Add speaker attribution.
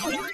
Speaker 1: Oh,